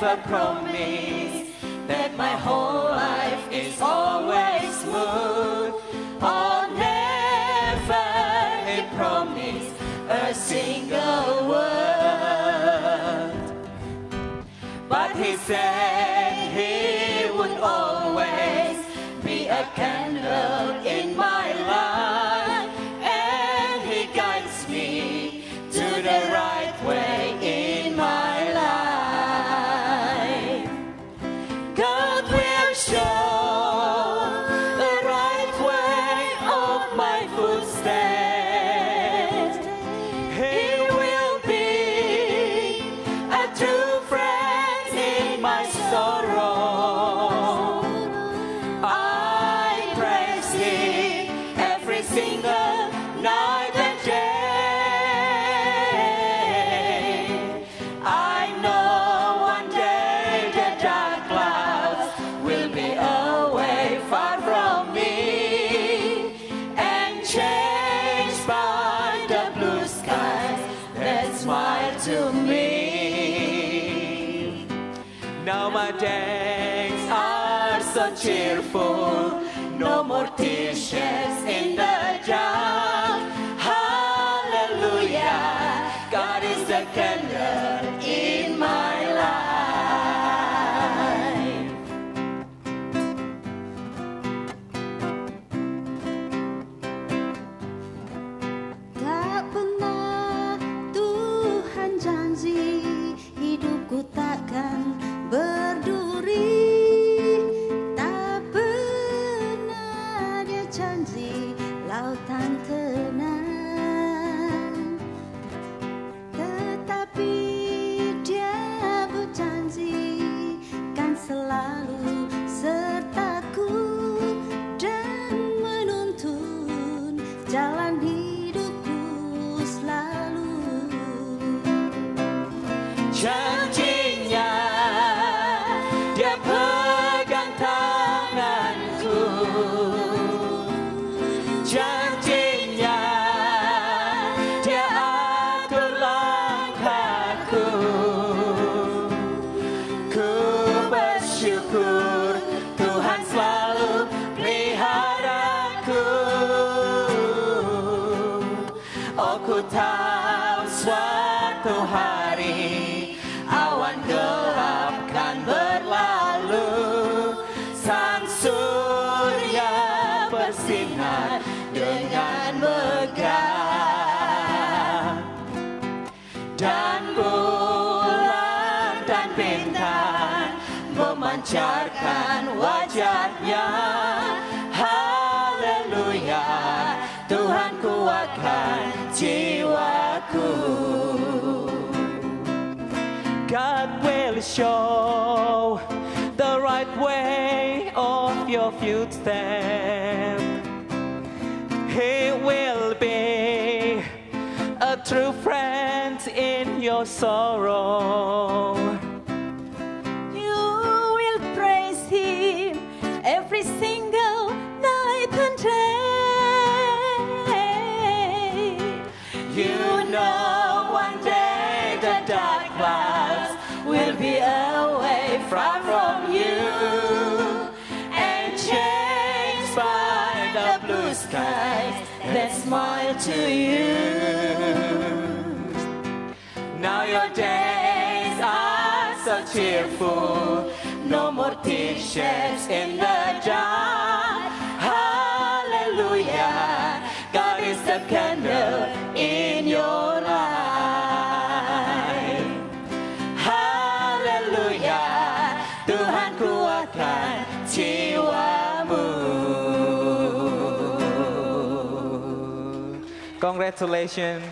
never promise that my whole life is always smooth. Or never he promised a single word. But he said he would always be a candle show Now my days are so cheerful, no more tears in the dark. Janji lautan tenang. Tetapi dia berjanji kan selalu sertaku dan menuntun jalan hidupku hari. Awan gelap kan berlalu Sang surya bersinar dengan megah. Dan bulan dan bintang Memancarkan wajahnya. Haleluya Tuhan kuatkan jiwaku God will show the right way of your footsteps. He will be a true friend in your sorrow. Far from you and changed by the blue skies that smile to you. Now your days are so cheerful, no more tears in the dark. Congratulations.